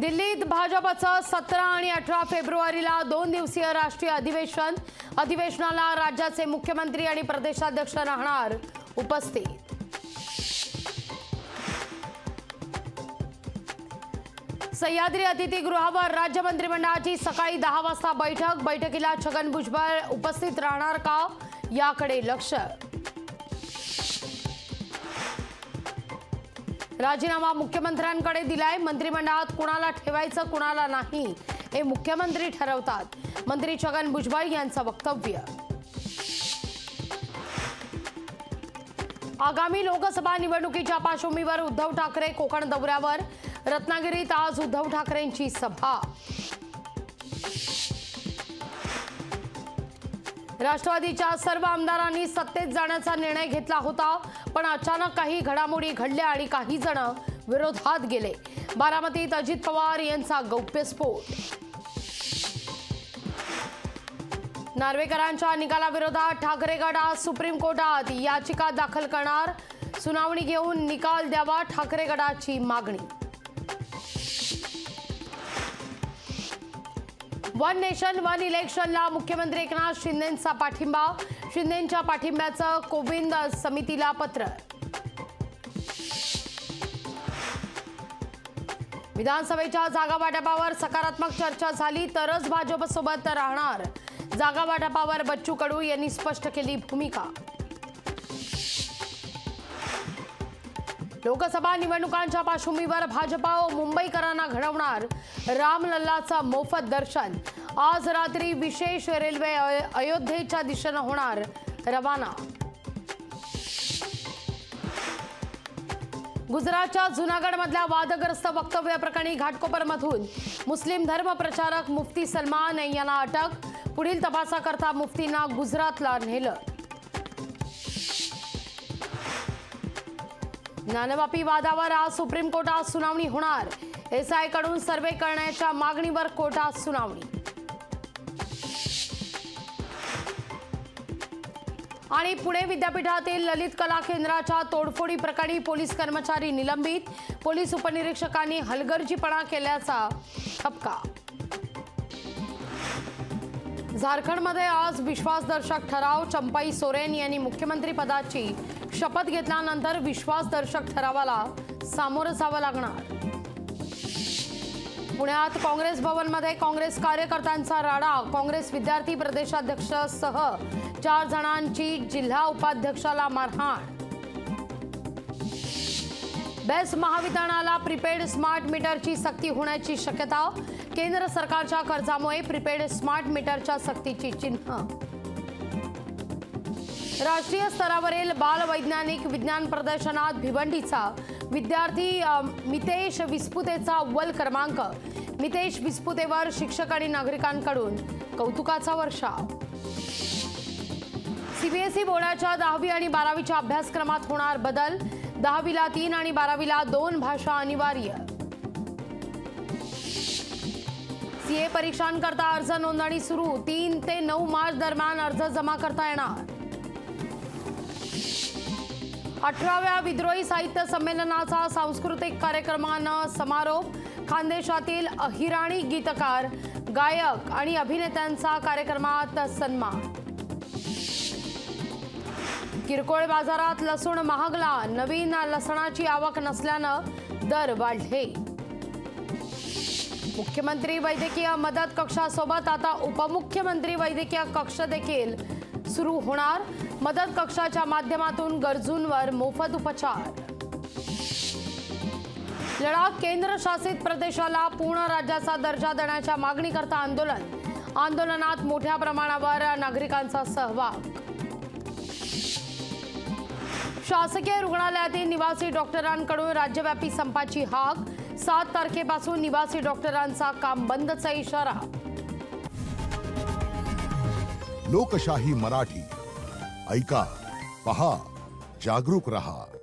दिल्लीत भाजपचं सतरा आणि अठरा फेब्रुवारीला दोन दिवसीय राष्ट्रीय अधिवेशन. अधिवेशनाला राज्याचे मुख्यमंत्री आणि प्रदेशाध्यक्ष राहणार उपस्थित. सह्याद्री अतिथीगृहावर राज्य मंत्रिमंडळाची सकाळी दहा वाजता बैठक. बैठकीला छगन भुजबळ उपस्थित राहणार का? याकडे लक्ष. राजीनामा मुख्यमंत्र्यांकडे दिलाय. मंत्रिमंडळात कुणाला ठेवायचं कुणाला नाही हे मुख्यमंत्री ठरवतात. मंत्री छगन भुजबळ यांचं वक्तव्य. आगामी लोकसभा निवडणुकीच्या पार्श्वभूमीवर उद्धव ठाकरे कोकण दौऱ्यावर. रत्नागिरीत आज उद्धव ठाकरेंची सभा. राष्ट्रवादीच्या सर्व आमदारांनी सत्तेत जाण्याचा निर्णय घेतला होता. पण अचानक काही घडामोडी घडल्या आणि काही जण विरोधात गेले. बारामतीत अजित पवार यांचा गौप्यस्फोट. नार्वेकरांच्या निकालाविरोधात ठाकरे गट आज सुप्रीम कोर्टात याचिका दाखल करणार. सुनावणी घेऊन निकाल द्यावा ठाकरे गटाची मागणी वन नेशन वन इलेक्शनला मुख्यमंत्री एकनाथ शिंदेंचा पाठिंबा. शिंदेंच्या पाठिंब्याचं कोविंद समितीला पत्र. विधानसभेच्या जागा वाटपावर सकारात्मक चर्चा झाली तरच भाजपसोबत राहणार. जागा वाटपावर बच्चू कडू यांनी स्पष्ट केली भूमिका. लोकसभा निवडणुकांच्या पार्श्वभूमीवर भाजपा मुंबईकरांना घडवणार रामलल्लाचं मोफत दर्शन. आज रात्री विशेष रेल्वे अयोध्येच्या दिशेनं होणार रवाना. गुजरातच्या जुनागडमधल्या वादग्रस्त वक्तव्याप्रकरणी घाटकोपरमधून मुस्लिम धर्म प्रचारक मुफ्ती सलमान यांना अटक. पुढील तपासाकरता मुफ्तींना गुजरातला नेलं. ज्ञानवापी वादावर आज सुप्रीम कोर्टात सुनावणी होणार. एसआयकडून सर्वे करण्याच्या मागणीवर कोर्टात सुनावणी. आणि पुणे विद्यापीठातील ललित कला केंद्राच्या तोडफोडी प्रकरणी पोलीस कर्मचारी निलंबित. पोलीस उपनिरीक्षकांनी हलगर्जीपणा केल्याचा ठपका. झारखंडमध्ये आज विश्वासदर्शक ठराव. चंपाई सोरेन यांनी मुख्यमंत्री पदाची शपथ घेतल्यानंतर विश्वासदर्शक ठरावाला सामोरं जावं लागणार. पुण्यात काँग्रेस भवनमध्ये काँग्रेस कार्यकर्त्यांचा राडा. काँग्रेस विद्यार्थी प्रदेशाध्यक्षासह चार जणांची जिल्हा उपाध्यक्षाला मारहाण. बेस्ट महावितरणाला प्रीपेड स्मार्ट मीटरची सक्ती होण्याची शक्यता केंद्र सरकारच्या कर्जामुळे प्रीपेड स्मार्ट मीटरच्या सक्तीची चिन्ह. राष्ट्रीय स्तरावरील बालवैज्ञानिक विज्ञान प्रदर्शनात भिवंडीचा. विद्यार्थी मितेश विस्पुतेचा अव्वल क्रमांक. मितेश विस्पुतेवर शिक्षक आणि नागरिकांकडून कौतुकाचा वर्षाव. सीबीएसई बोर्डाच्या दहावी आणि बारावीच्या अभ्यासक्रमात होणार बदल. दहावीला तीन आणि बारावीला दोन भाषा अनिवार्य. सीए परीक्षांकरता अर्ज नोंदणी सुरू. तीन ते नऊ मार्च दरम्यान अर्ज जमा करता येणार. अठराव्या विद्रोही साहित्य संमेलनाचा सांस्कृतिक कार्यक्रमानं समारोप. खानदेशातील अहिराणी गीतकार गायक आणि अभिनेत्यांचा कार्यक्रमात सन्मान. किरकोळ बाजारात लसूण महागला. नवीन लसणाची आवक नसल्यानं दर वाढले. मुख्यमंत्री वैद्यकीय मदत कक्षासोबत आता उपमुख्यमंत्री वैद्यकीय कक्ष देखील सुरू होणार. मदत कक्षाच्या माध्यमातून गरजूंवर मोफत उपचार. लडाख केंद्रशासित प्रदेशाला पूर्ण राज्याचा दर्जा देण्याच्या मागणीकरता आंदोलन. आंदोलनात मोठ्या प्रमाणावर नागरिकांचा सहभाग. शासकीय रुग्णालयातील निवासी डॉक्टरांकडून राज्यव्यापी संपाची हाक. सात तारखेपासून निवासी डॉक्टरांचा काम बंदचा इशारा. लोकशाही मराठी. ऐका पहा जागरूक रहा.